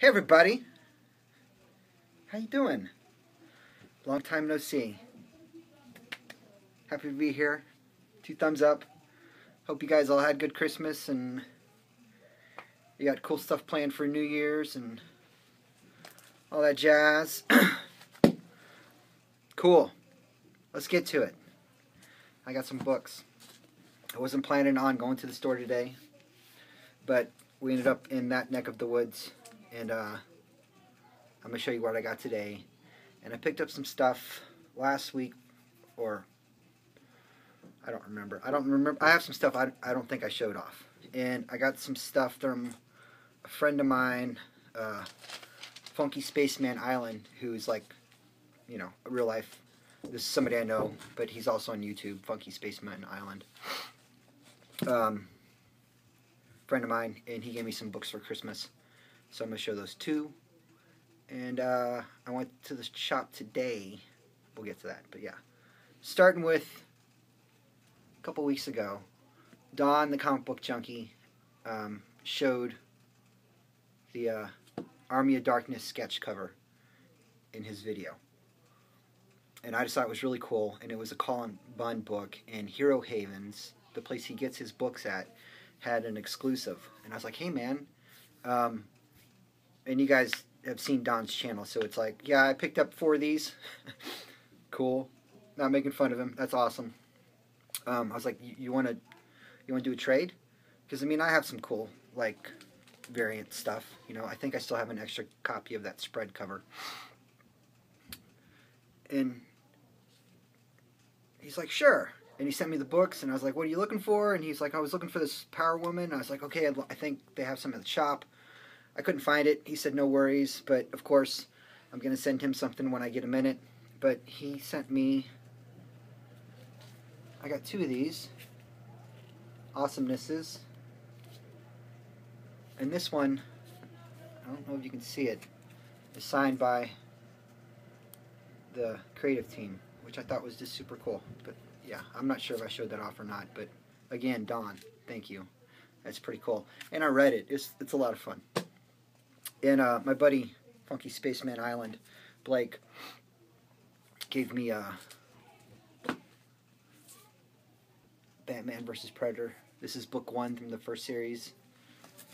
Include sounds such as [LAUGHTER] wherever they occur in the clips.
Hey everybody. How you doing? Long time no see. Happy to be here. Two thumbs up. Hope you guys all had good Christmas and you got cool stuff planned for New Year's and all that jazz. [CLEARS THROAT] cool. Let's get to it. I got some books. I wasn't planning on going to the store today, but we ended up in that neck of the woods and uh, I'm gonna show you what I got today. And I picked up some stuff last week, or I don't remember. I don't remember. I have some stuff I, I don't think I showed off, and I got some stuff from a friend of mine, uh, Funky Spaceman Island, who's like, you know, a real life. This is somebody I know, but he's also on YouTube, Funky Spaceman Island. Um, friend of mine, and he gave me some books for Christmas. So I'm going to show those two. And uh, I went to the shop today. We'll get to that, but yeah. Starting with a couple weeks ago, Don, the comic book junkie, um, showed the uh, Army of Darkness sketch cover in his video. And I just thought it was really cool, and it was a Cullen Bunn book, and Hero Havens, the place he gets his books at, had an exclusive. And I was like, hey man, um, and you guys have seen Don's channel, so it's like, yeah, I picked up four of these. [LAUGHS] cool. Not making fun of him. That's awesome. Um, I was like, you want to, you want to do a trade? Because I mean, I have some cool like variant stuff. You know, I think I still have an extra copy of that spread cover. And he's like, sure. And he sent me the books, and I was like, what are you looking for? And he's like, I was looking for this Power Woman. I was like, okay, I think they have some at the shop. I couldn't find it. He said no worries, but of course I'm going to send him something when I get a minute. But he sent me, I got two of these awesomenesses. And this one, I don't know if you can see it, is signed by the creative team, which I thought was just super cool. But yeah, I'm not sure if I showed that off or not. But again, Don, thank you. That's pretty cool. And I read it. It's, it's a lot of fun. And uh, my buddy, Funky Spaceman Island, Blake, gave me uh, Batman vs. Predator. This is book one from the first series.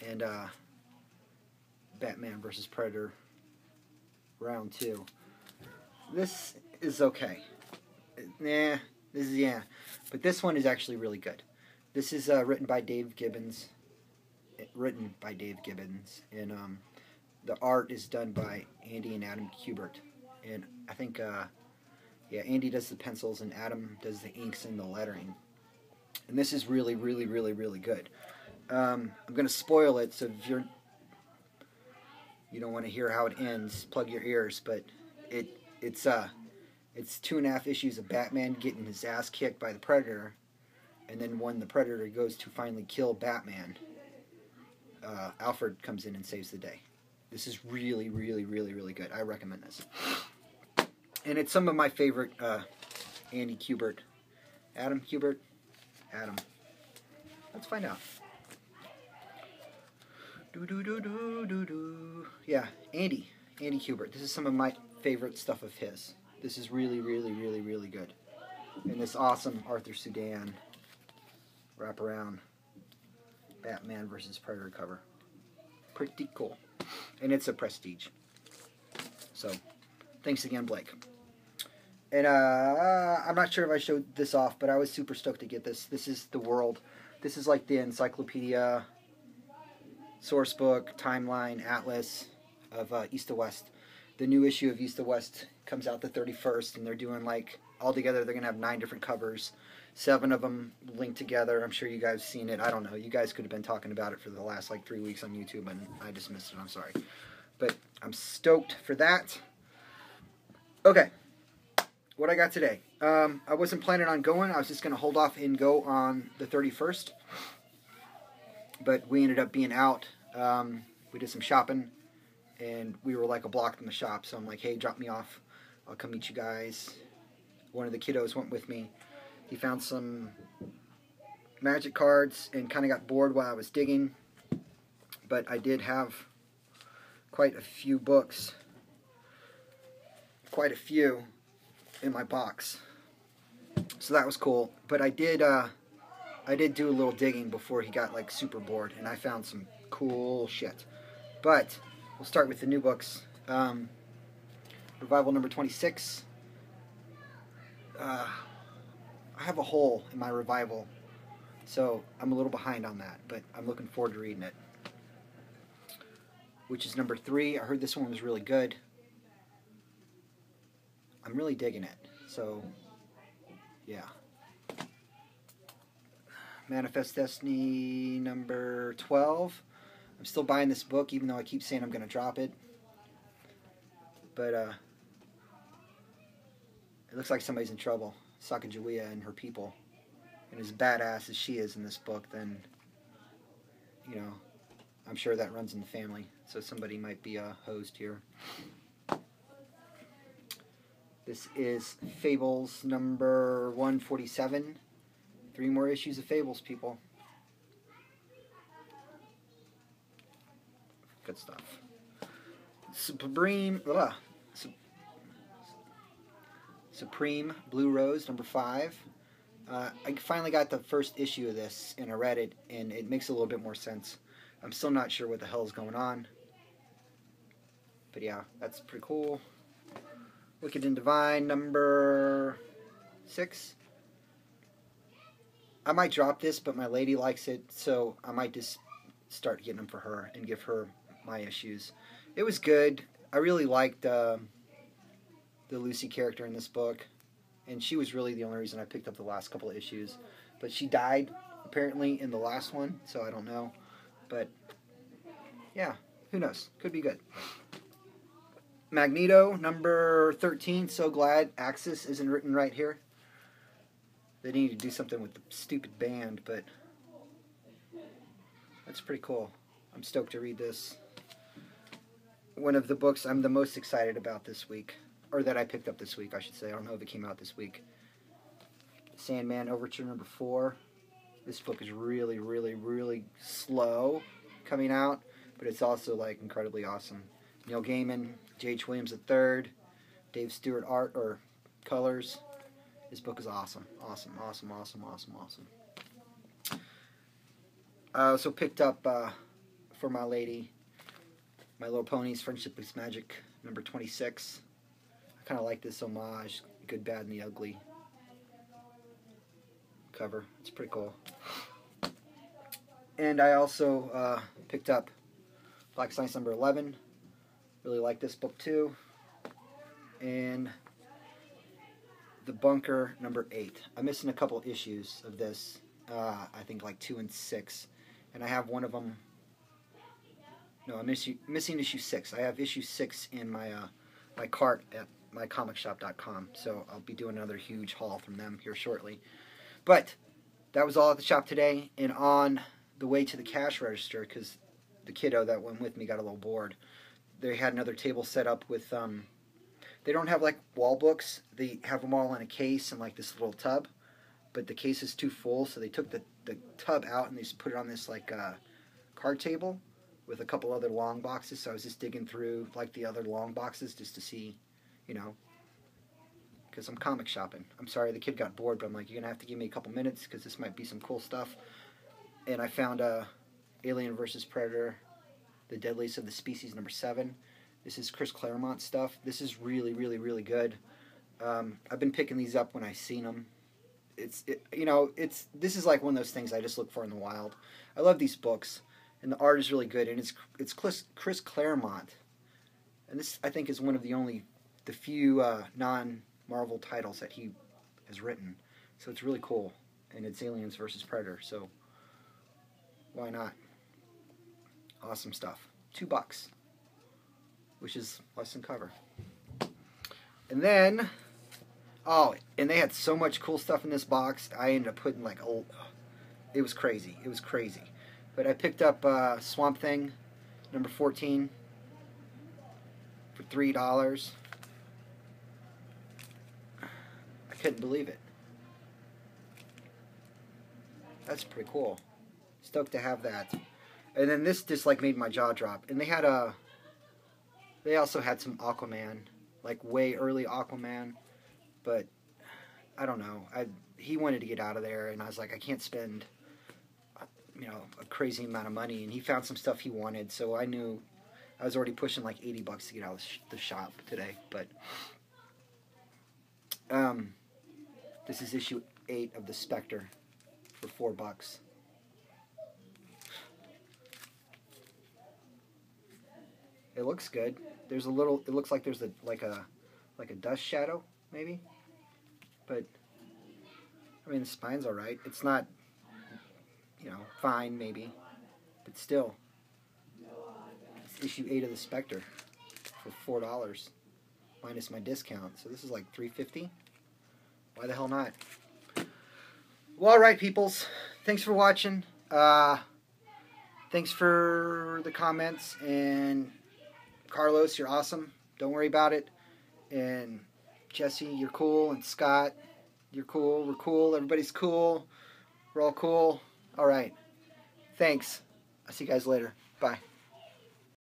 And uh, Batman vs. Predator, round two. This is okay. Nah, this is, yeah. But this one is actually really good. This is uh, written by Dave Gibbons. Written by Dave Gibbons. And um, the art is done by Andy and Adam Kubert. And I think, uh, yeah, Andy does the pencils and Adam does the inks and the lettering. And this is really, really, really, really good. Um, I'm going to spoil it, so if you're you don't want to hear how it ends, plug your ears. But it it's uh it's two and a half issues of Batman getting his ass kicked by the Predator, and then when the Predator goes to finally kill Batman, uh, Alfred comes in and saves the day. This is really, really, really, really good. I recommend this. And it's some of my favorite uh, Andy Kubert. Adam Kubert? Adam. Let's find out. Do do do do do do. Yeah, Andy. Andy Kubert. This is some of my favorite stuff of his. This is really, really, really, really good. And this awesome Arthur Suydam wraparound Batman versus Predator cover. Pretty cool and it's a prestige. So, thanks again, Blake. And uh, I'm not sure if I showed this off, but I was super stoked to get this. This is the world. This is like the encyclopedia, source book, timeline, atlas of uh, East to West. The new issue of East to West comes out the 31st, and they're doing like all together. They're gonna have nine different covers, seven of them linked together. I'm sure you guys seen it. I don't know. You guys could have been talking about it for the last like three weeks on YouTube, and I just missed it. I'm sorry. But I'm stoked for that. Okay. What I got today. Um, I wasn't planning on going. I was just going to hold off and go on the 31st. But we ended up being out. Um, we did some shopping. And we were like a block from the shop. So I'm like, hey, drop me off. I'll come meet you guys. One of the kiddos went with me. He found some magic cards and kind of got bored while I was digging. But I did have quite a few books. Quite a few in my box. So that was cool. But I did uh, I did do a little digging before he got like super bored, and I found some cool shit. But we'll start with the new books. Um, revival number 26. Uh, I have a hole in my revival, so I'm a little behind on that, but I'm looking forward to reading it. Which is number three. I heard this one was really good. I'm really digging it. So, yeah. Manifest Destiny number 12. I'm still buying this book, even though I keep saying I'm going to drop it. But, uh, it looks like somebody's in trouble. Sacagawea and her people. And as badass as she is in this book, then, you know, I'm sure that runs in the family. So somebody might be uh, hosed here. This is Fables number 147. Three more issues of Fables, people. Good stuff. Supreme, ugh, Supreme Blue Rose number five. Uh, I finally got the first issue of this and I read it, and it makes a little bit more sense. I'm still not sure what the hell is going on. But yeah, that's pretty cool. Wicked and Divine number six. I might drop this, but my lady likes it, so I might just start getting them for her and give her my issues. It was good. I really liked uh, the Luci character in this book, and she was really the only reason I picked up the last couple of issues. But she died apparently in the last one, so I don't know. But yeah, who knows? Could be good. Magneto number 13. So glad Axis isn't written right here. They need to do something with the stupid band, but that's pretty cool. I'm stoked to read this. One of the books I'm the most excited about this week, or that I picked up this week, I should say. I don't know if it came out this week. Sandman Overture number four. This book is really, really, really slow coming out, but it's also like incredibly awesome. Neil Gaiman, J.H. Williams III, Dave Stewart art or colors. This book is awesome. Awesome, awesome, awesome, awesome, awesome. I also picked up uh, for my lady My Little Ponies Friendship is Magic number 26. Kind of like this homage, Good, Bad, and the Ugly cover. It's pretty cool. And I also uh, picked up Black Science number 11. Really like this book too. And the Bunker number eight. I'm missing a couple issues of this. Uh, I think like two and six, and I have one of them. No, I'm issue, missing issue six. I have issue six in my uh, my cart at mycomicshop.com, so I'll be doing another huge haul from them here shortly. But that was all at the shop today, and on the way to the cash register, because the kiddo that went with me got a little bored, they had another table set up with um, they don't have like wall books. They have them all in a case and like this little tub, but the case is too full, so they took the, the tub out and they just put it on this like uh, card table with a couple other long boxes. So I was just digging through like the other long boxes just to see, you know, because I'm comic shopping. I'm sorry the kid got bored, but I'm like, you're gonna have to give me a couple minutes because this might be some cool stuff. And I found uh, Alien versus Predator, the Deadliest of the Species number seven. This is Chris Claremont stuff. This is really, really, really good. Um, I've been picking these up when I've seen them. It's, it, you know, it's this is like one of those things I just look for in the wild. I love these books, and the art is really good, and it's it's Chris, Chris Claremont, and this I think is one of the only, the few uh, non-Marvel titles that he has written. So it's really cool, and it's Aliens versus Predator. So why not? Awesome stuff. Two bucks which is less than cover. And then, oh, and they had so much cool stuff in this box. I ended up putting like, oh, it was crazy. It was crazy. But I picked up uh, Swamp Thing, number 14, for $3. I couldn't believe it. That's pretty cool. Stoked to have that. And then this just like made my jaw drop. And they had a They also had some Aquaman, like way early Aquaman, but I don't know. I he wanted to get out of there, and I was like, I can't spend, you know, a crazy amount of money. And he found some stuff he wanted, so I knew I was already pushing like eighty bucks to get out of the shop today. But um, this is issue eight of the Spectre for four bucks. It looks good. There's a little. It looks like there's a like a like a dust shadow maybe, but I mean the spine's all right. It's not you know fine maybe, but still. It's issue eight of the Spectre for four dollars minus my discount. So this is like three fifty. Why the hell not? Well, all right, peoples. Thanks for watching. Uh, thanks for the comments and Carlos, you're awesome. Don't worry about it. And Jesse, you're cool. And Scott, you're cool. We're cool. Everybody's cool. We're all cool. All right. Thanks. I'll see you guys later. Bye.